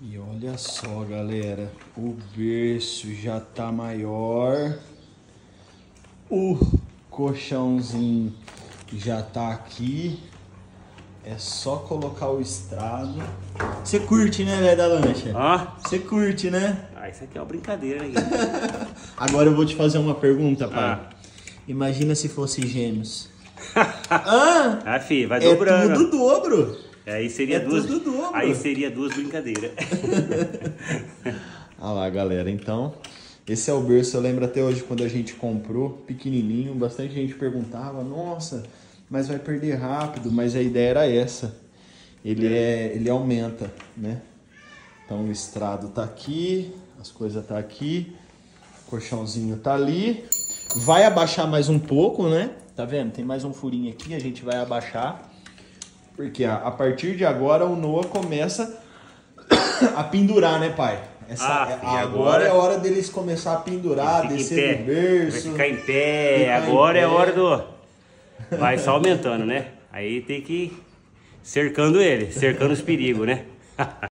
E olha só, galera, o berço já tá maior. O colchãozinho já tá aqui. É só colocar o estrado. Você curte, né, velho da lancha? Ó. Você curte, né? Ah, isso aqui é uma brincadeira, né? Agora eu vou te fazer uma pergunta, pai. Ah. Imagina se fosse gêmeos. ah, ah, filho, vai é dobrando. tudo dobro. Aí seria É duas. Aí seria duas brincadeiras. Ah lá, galera, então esse é o berço, eu lembro até hoje quando a gente comprou, pequenininho, bastante gente perguntava, nossa, mas vai perder rápido, mas a ideia era essa, ele, é, ele aumenta, né? Então o estrado tá aqui, as coisas tá aqui, o colchãozinho tá ali, vai abaixar mais um pouco, né? Tá vendo? Tem mais um furinho aqui, a gente vai abaixar, porque a, a partir de agora o Noah começa a pendurar, né, pai? Essa, Ah, é- agora, agora- é hora deles começar a pendurar, em descer do berço. Vai ficar em pé. Ficar em Agora é pé. hora do. Vai só aumentando, né? Aí tem que ir cercando ele, cercando os perigos, né?